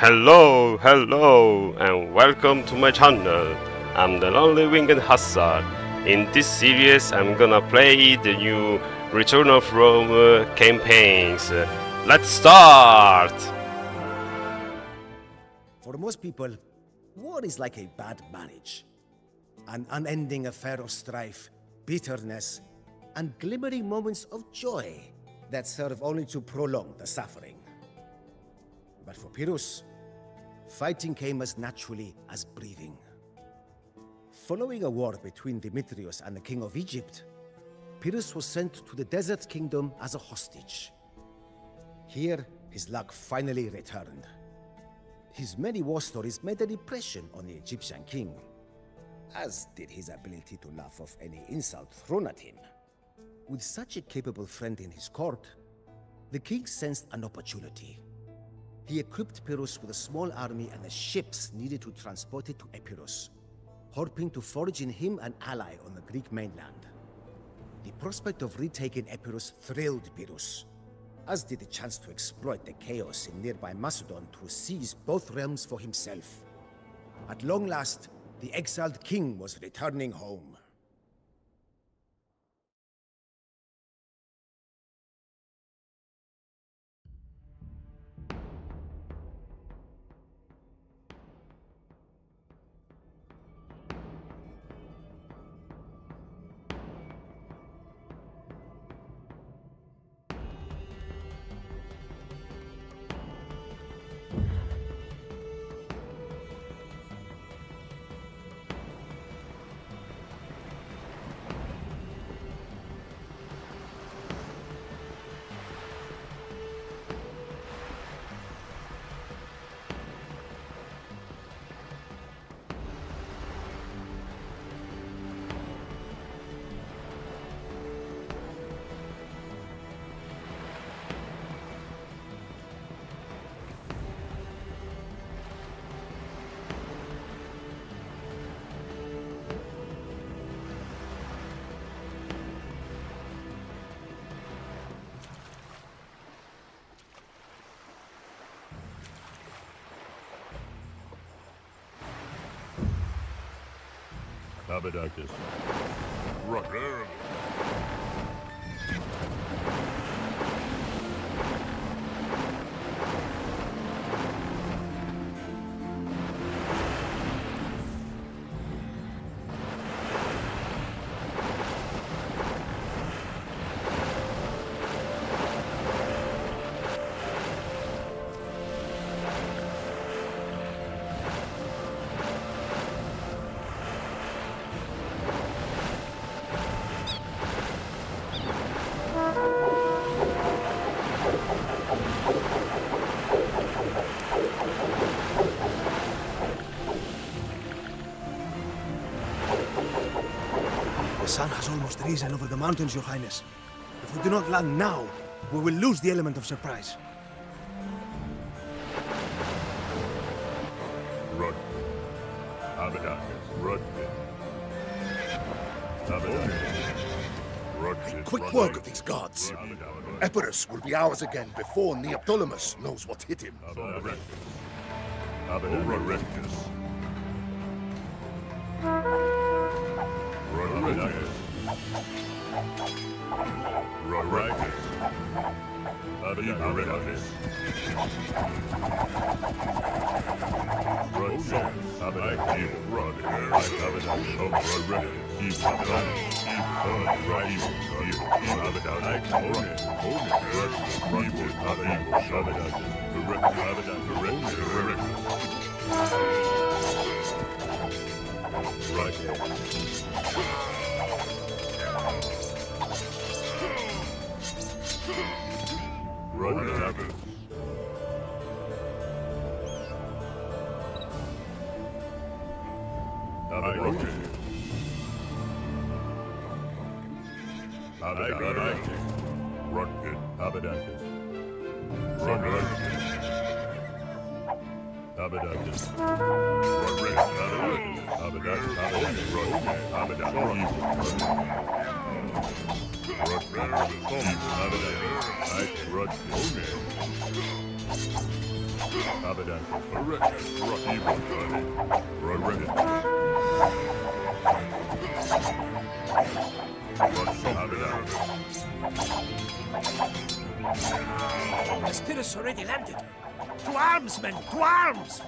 Hello, hello, and welcome to my channel. I'm the Lonely Winged Hussar. In this series, I'm gonna play the new Return of Rome campaigns. Let's start! For most people, war is like a bad marriage. An unending affair of strife, bitterness, and glimmering moments of joy that serve only to prolong the suffering. But for Pyrrhus, fighting came as naturally as breathing. Following a war between Demetrius and the king of Egypt, Pyrrhus was sent to the desert kingdom as a hostage. Here, his luck finally returned. His many war stories made an impression on the Egyptian king, as did his ability to laugh off any insult thrown at him. With such a capable friend in his court, the king sensed an opportunity. He equipped Pyrrhus with a small army and the ships needed to transport it to Epirus, hoping to forge in him an ally on the Greek mainland. The prospect of retaking Epirus thrilled Pyrrhus, as did the chance to exploit the chaos in nearby Macedon to seize both realms for himself. At long last, the exiled king was returning home. Abadacus. Right. Sun has almost risen over the mountains, Your Highness. If we do not land now, we will lose the element of surprise. Rud. Abadacus. Rudbit. Abadacus. Rudbit. Quick work of these guards. Epirus will be ours again before Neoptolemus knows what hit him. Right. Abadacus. Abadacus. Abadacus. Abadacus. Rutgit. Abadacus. Rutgit. Abadantis. Erectus. Rock evil. Dirty. Rodriguez. Rock Abadantis. The spirits already landed. To arms, men! To arms!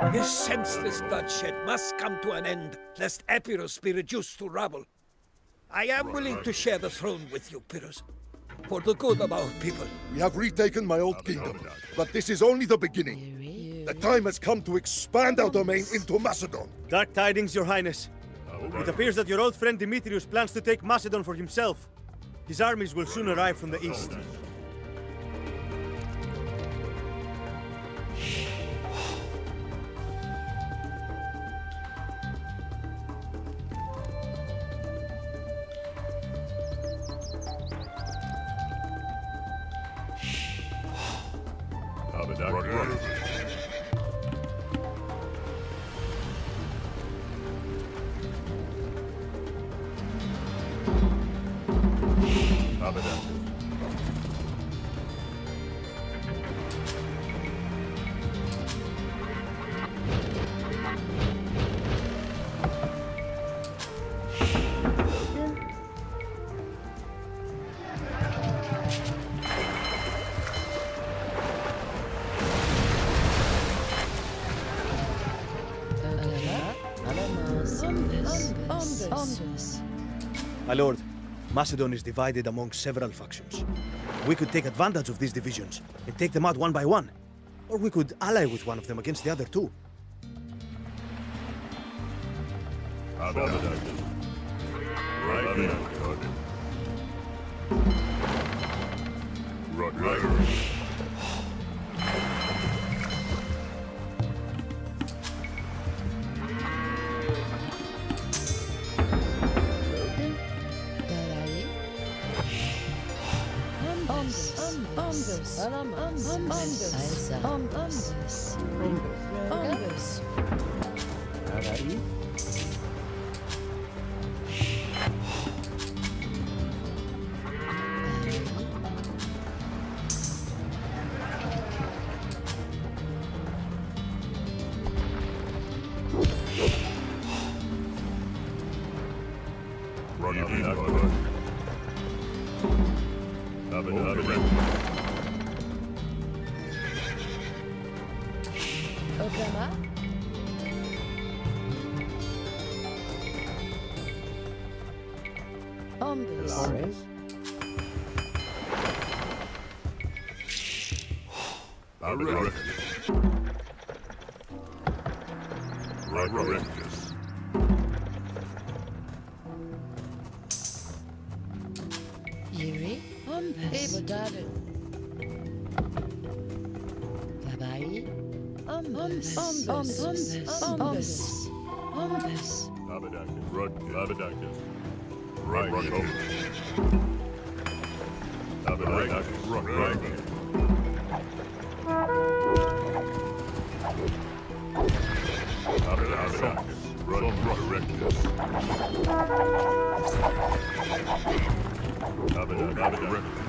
This senseless bloodshed must come to an end, lest Epirus be reduced to rubble. I am willing to share the throne with you, Pyrrhus, for the good of our people. We have retaken my old kingdom, but this is only the beginning. The time has come to expand our domain into Macedon. Dark tidings, Your Highness. It appears that your old friend Demetrius plans to take Macedon for himself. His armies will soon arrive from the east. My lord, Macedon is divided among several factions. We could take advantage of these divisions and take them out one by one. Or we could ally with one of them against the other two. Abadantis. Rodriguez. Rodriguez. Rodriguez. Ombus. Abadantis. Rodriguez. Yuri? Ombus. Ebodade. Babai? Ombus. Ombus. Ombus. Ombus. Ombus. Abadantis. Rod. Abadantis. Rodriguez. Abadantis. Rodriguez. Abadantis. Rodriguez. Abadantis.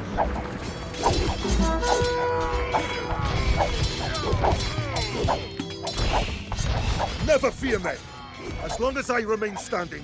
Never fear, me! As long as I remain standing,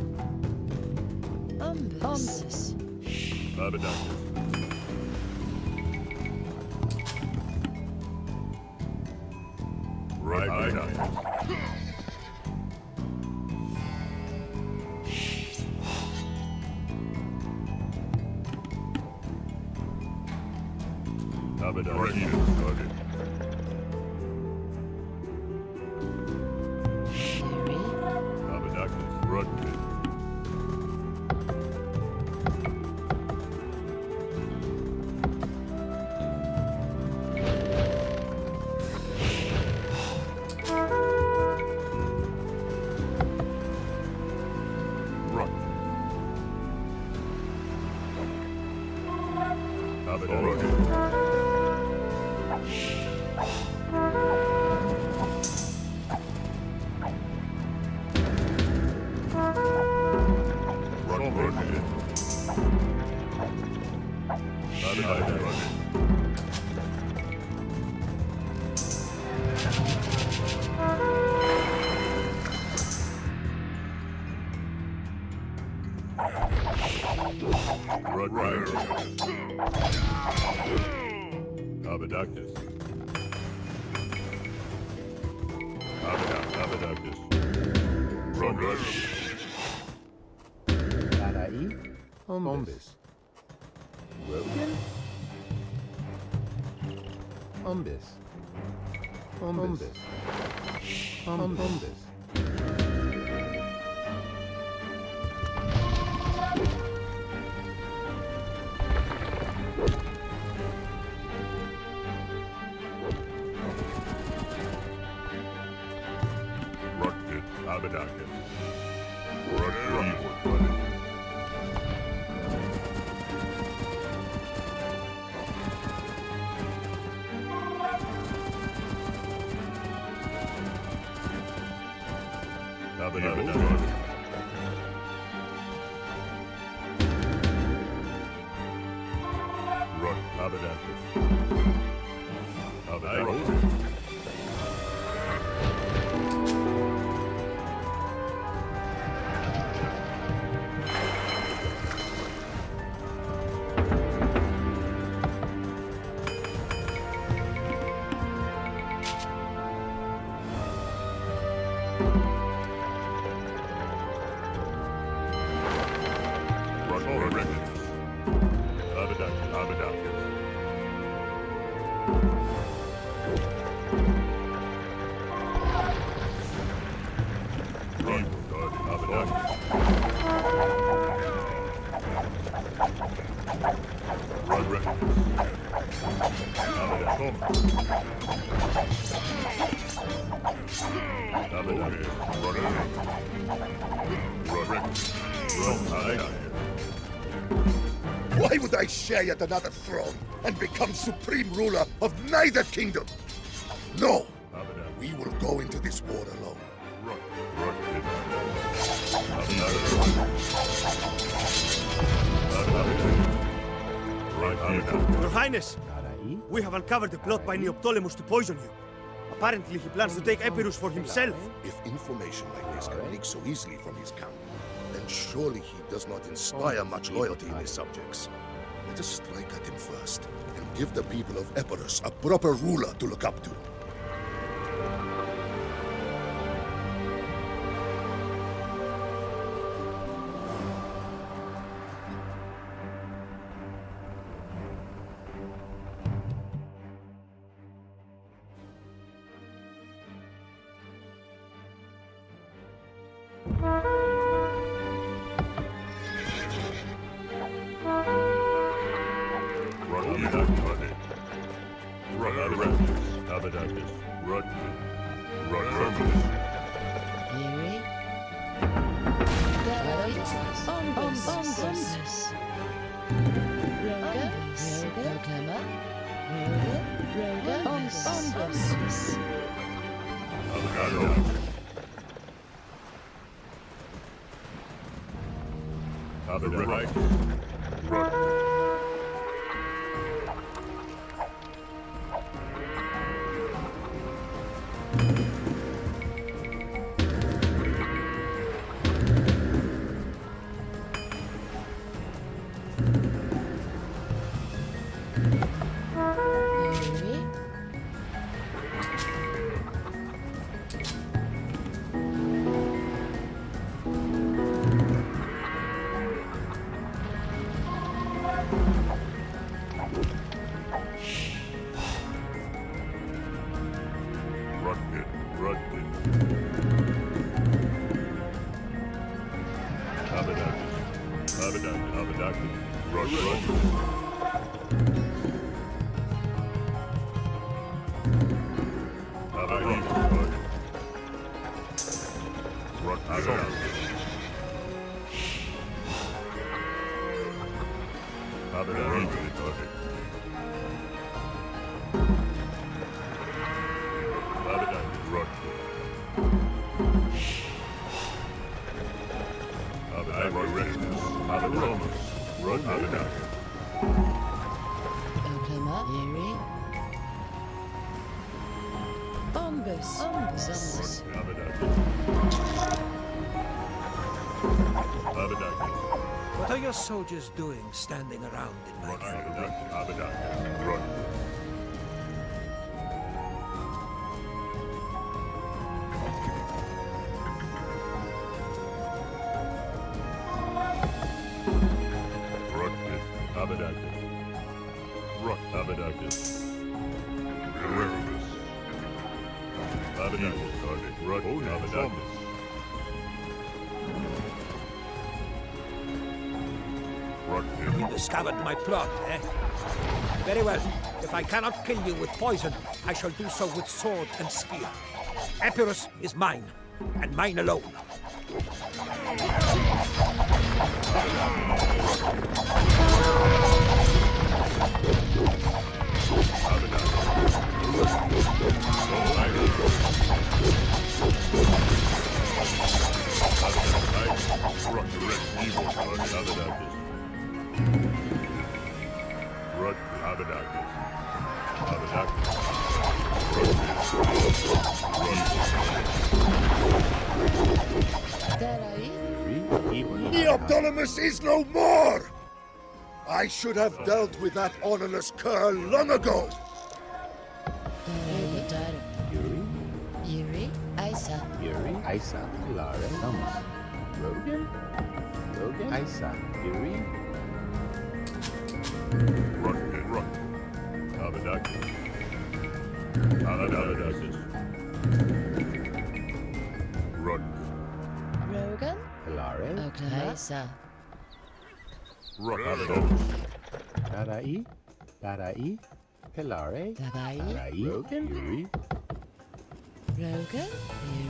Oklahoma? Logan? Ombus. Ombus. Yuri? Humble. Humble. Humble. Why would I share yet another throne and become supreme ruler of neither kingdom? No! We will go into this war alone. Run, run, Abadactus. Abadactus. Run, Abadactus. Your Highness, we have uncovered a plot by Neoptolemus to poison you. Apparently, he plans to take Epirus for himself. If information like this can leak so easily from his camp, surely he does not inspire much loyalty in his subjects. Let us strike at him first, and give the people of Epirus a proper ruler to look up to. Run, your soldiers doing standing around in my camp? Abadaki. Abadaki. Run. Rocket. Discovered my plot, eh? Very well. If I cannot kill you with poison, I shall do so with sword and spear. Epirus is mine, and mine alone. Evil. Abadaki. Abadaki. Terai. Neoptolemus is no more! I should have dealt with that honorless cur long ago! Terai. Terai. Yuri, Isa. Yuri, Isa, Lara, Thomas. Rogan, Rogan, Isa, Yuri, Rock. Rock. Abadaki. Abadaki. Rock. Rogan. Hilare, Oklahoma. Isa. Rock. Abadaki. Tarai, Tarai, Hilare, Tarai. Tarai, Rogan, Yuri, Rogan.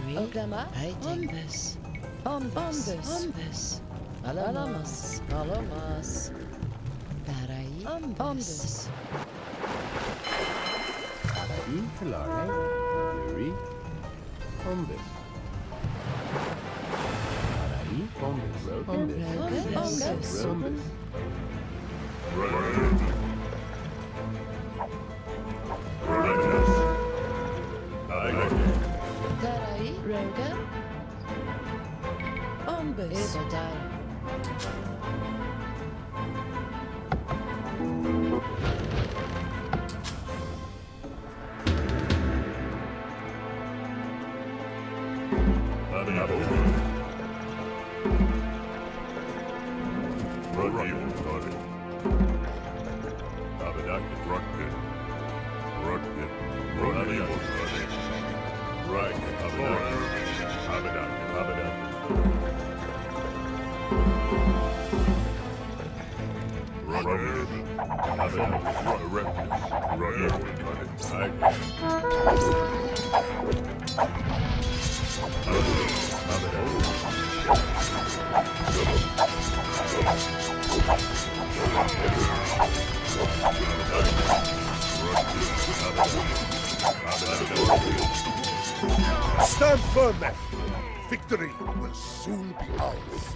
Erie. Oklahoma. Bombus. Bombus. Bombus. Alamas. Alamas. Terai. Bombus. Tarai, Hilare, Yuri, Bombus. Tarai, Bombus, Rogan, Rogan. Bombus. Bombus. Terai. Rogan. Bombus. Ibadara. Stand firm, men! Victory will soon be ours.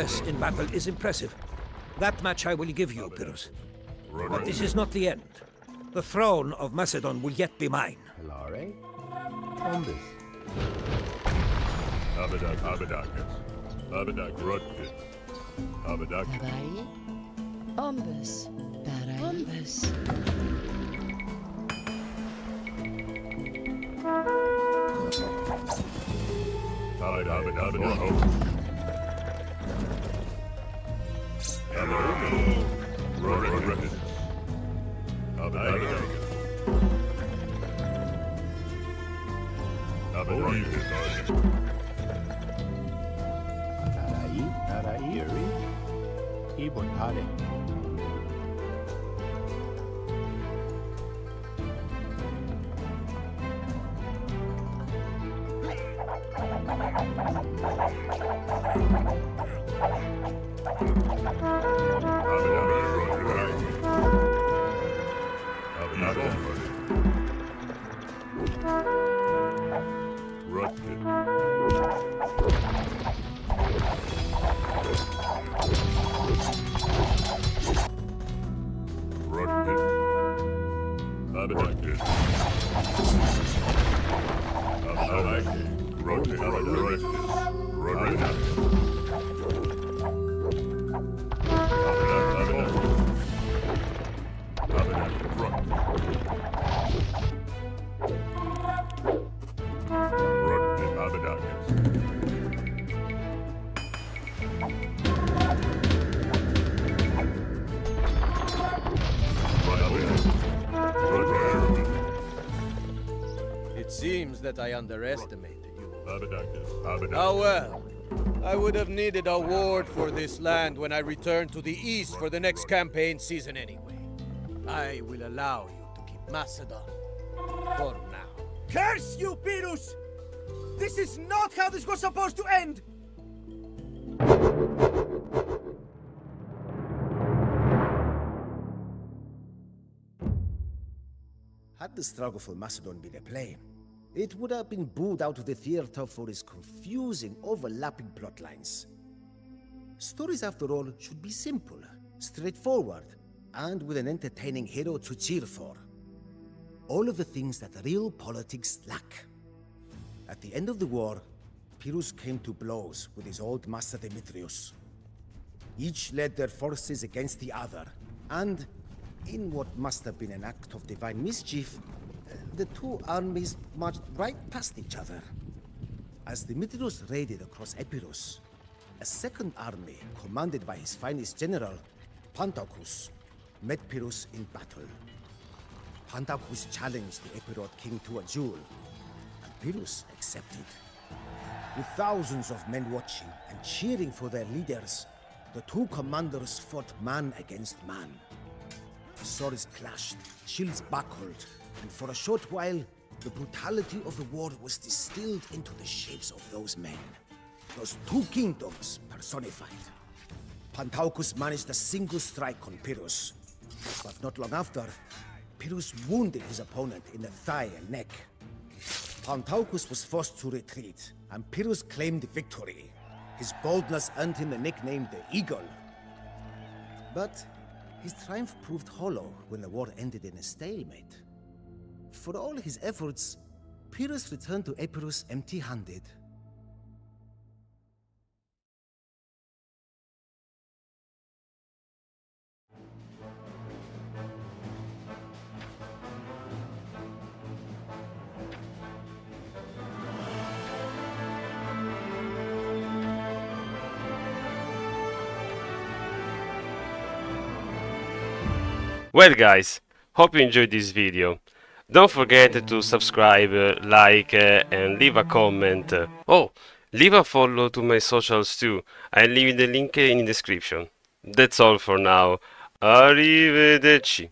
prowess in battle is impressive. That match I will give you, Pyrrhus. But this is not the end. The throne of Macedon will yet be mine. Hilare. Umbus. Abadak, Abadakas. Abadak, Rudkit. Abadak, Tabai. Ombus. Barai. Ombus. Abadak, Abadak, Hello. Roaring Rapids. Up and Up and Rudkit. Abadak. Abadak. Tarai. Tarai. Yuri. Ibotare. It underestimated you. Abadakis. Oh well. I would have needed a ward for this land when I return to the east for the next campaign season anyway. I will allow you to keep Macedon. For now. Curse you, Pyrrhus! This is not how this was supposed to end! Had the struggle for Macedon been a play, it would have been booed out of the theater for its confusing, overlapping plotlines. Stories, after all, should be simple, straightforward, and with an entertaining hero to cheer for. All of the things that real politics lack. At the end of the war, Pyrrhus came to blows with his old master Demetrius. Each led their forces against the other, and in what must have been an act of divine mischief, the two armies marched right past each other. As Demetrius raided across Epirus, a second army, commanded by his finest general, Pantaucus, met Pyrrhus in battle. Pantaucus challenged the Epirot king to a duel, and Pyrrhus accepted. With thousands of men watching and cheering for their leaders, the two commanders fought man against man. Swords clashed, shields buckled, and for a short while, the brutality of the war was distilled into the shapes of those men. Those two kingdoms personified. Pantaucus managed a single strike on Pyrrhus, but not long after, Pyrrhus wounded his opponent in the thigh and neck. Pantaucus was forced to retreat, and Pyrrhus claimed victory. His boldness earned him the nickname the Eagle. But his triumph proved hollow when the war ended in a stalemate. For all his efforts, Pyrrhus returned to Epirus empty-handed. Well guys, hope you enjoyed this video. Don't forget to subscribe, like, and leave a comment. Oh, leave a follow to my socials too. I'll leave the link in the description. That's all for now. Arrivederci.